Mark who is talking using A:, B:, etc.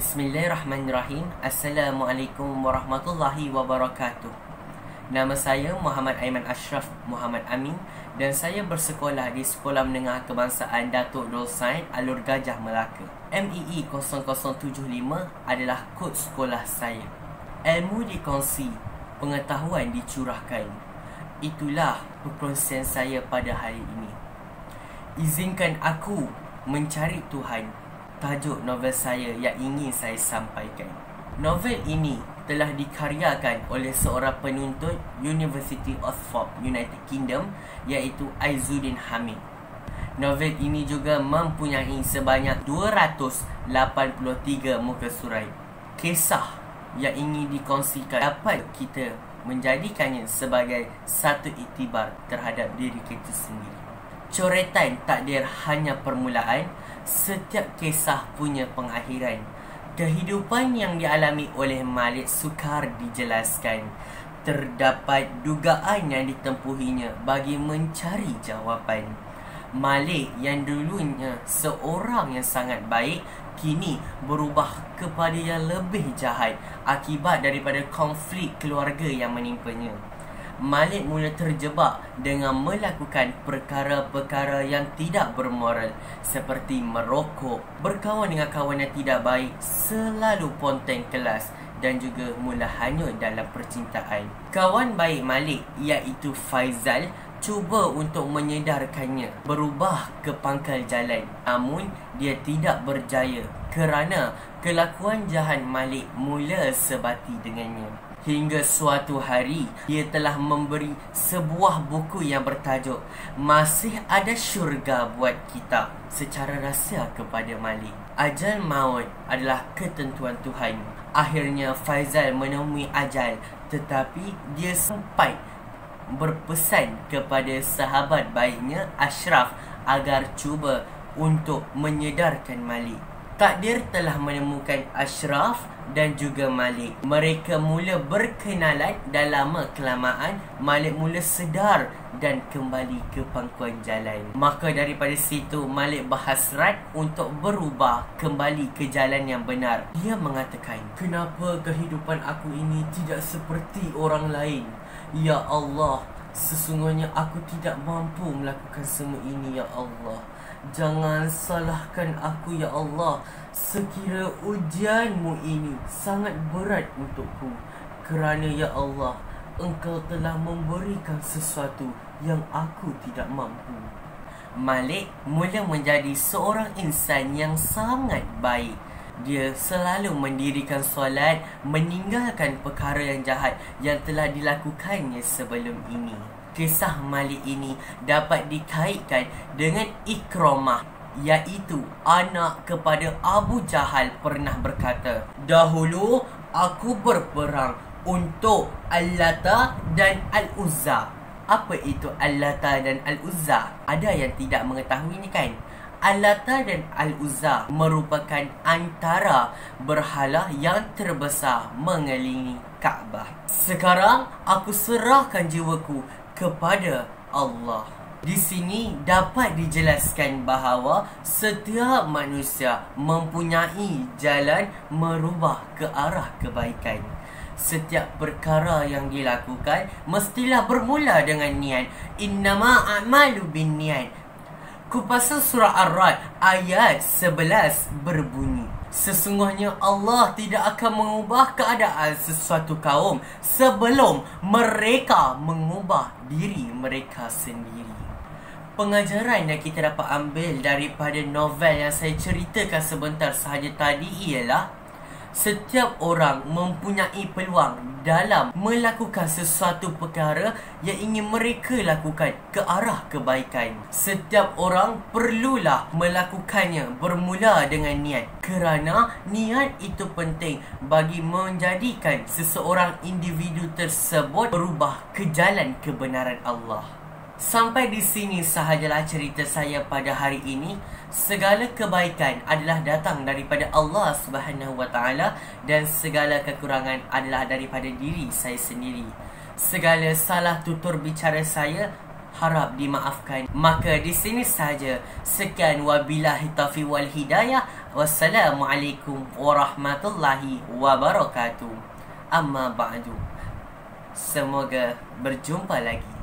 A: Bismillahirrahmanirrahim. Assalamualaikum warahmatullahi wabarakatuh. Nama saya Muhammad Aiman Ashraf Muhammad Amin Dan saya bersekolah di Sekolah Menengah Kebangsaan Datuk Dol Said Alur Gajah Melaka. MEE 0075 adalah kod sekolah saya. Ilmu dikongsi, pengetahuan dicurahkan. Itulah perkongsian saya pada hari ini. Izinkan aku mencari Tuhan tajuk novel saya yang ingin saya sampaikan. Novel ini telah dikaryakan oleh seorang penuntut University of Oxford, United Kingdom iaitu Aizuddin Hamid. Novel ini juga mempunyai sebanyak 283 muka surat. Kisah yang ingin dikongsikan dapat kita menjadikannya sebagai satu iktibar terhadap diri kita sendiri. Coretan takdir hanya permulaan Setiap kisah punya pengakhiran. Kehidupan yang dialami oleh Malik sukar dijelaskan. Terdapat dugaan yang ditempuhinya bagi mencari jawapan. Malik yang dulunya seorang yang sangat baik Kini berubah kepada yang lebih jahat Akibat daripada konflik keluarga yang menimpanya Malik mula terjebak dengan melakukan perkara-perkara yang tidak bermoral seperti merokok, berkawan dengan kawan yang tidak baik, selalu ponteng kelas dan juga mula hanyut dalam percintaan. Kawan baik Malik iaitu Faizal cuba untuk menyedarkannya berubah ke pangkal jalan namun dia tidak berjaya kerana kelakuan jahat Malik mula sebati dengannya. Hingga suatu hari dia telah memberi sebuah buku yang bertajuk Masih ada syurga buat kita secara rahsia kepada Malik. Ajal maut adalah ketentuan Tuhan. Akhirnya Faizal menemui ajal tetapi dia sempat berpesan kepada sahabat baiknya Ashraf agar cuba untuk menyedarkan Malik. Takdir telah menemukan Ashraf dan juga Malik. Mereka mula berkenalan dan lama kelamaan Malik mula sedar dan kembali ke pangkuan jalan. Maka daripada situ Malik berhasrat untuk berubah kembali ke jalan yang benar. Dia mengatakan, "Kenapa kehidupan aku ini tidak seperti orang lain? Ya Allah, sesungguhnya aku tidak mampu melakukan semua ini ya Allah." Jangan salahkan aku ya Allah. Sekira ujianmu ini sangat berat untukku. Kerana ya Allah Engkau telah memberikan sesuatu yang aku tidak mampu. Malik mula menjadi seorang insan yang sangat baik. Dia selalu mendirikan solat meninggalkan perkara yang jahat yang telah dilakukannya sebelum ini kisah Malik ini dapat dikaitkan dengan Ikramah iaitu anak kepada Abu Jahal pernah berkata dahulu aku berperang untuk Al-Lata dan Al-Uzza. Apa itu Al-Lata dan Al-Uzza? Ada yang tidak mengetahui ini kan? Al-Lata dan Al-Uzza merupakan antara berhala yang terbesar mengelilingi Kaabah. Sekarang aku serahkan jiwaku kepada Allah. Di sini dapat dijelaskan bahawa setiap manusia mempunyai jalan merubah ke arah kebaikan. Setiap perkara yang dilakukan mestilah bermula dengan niat. Innama a'malu bin niat. Kupasan surah Ar-Rad ayat 11 berbunyi. Sesungguhnya Allah tidak akan mengubah keadaan sesuatu kaum sebelum mereka mengubah diri mereka sendiri. Pengajaran yang kita dapat ambil daripada novel yang saya ceritakan sebentar sahaja tadi ialah setiap orang mempunyai peluang dalam melakukan sesuatu perkara yang ingin mereka lakukan ke arah kebaikan. Setiap orang perlulah melakukannya bermula dengan niat. Kerana niat itu penting bagi menjadikan seseorang individu tersebut berubah ke jalan kebenaran Allah. Sampai di sini sahajalah cerita saya pada hari ini. Segala kebaikan adalah datang daripada Allah Subhanahu Wa Taala dan segala kekurangan adalah daripada diri saya sendiri. Segala salah tutur bicara saya harap dimaafkan. Maka di sini saja. Sekian wabillahi taufiq wal hidayah. Wassalamualaikum warahmatullahi wabarakatuh. Amma ba'du. Semoga berjumpa lagi.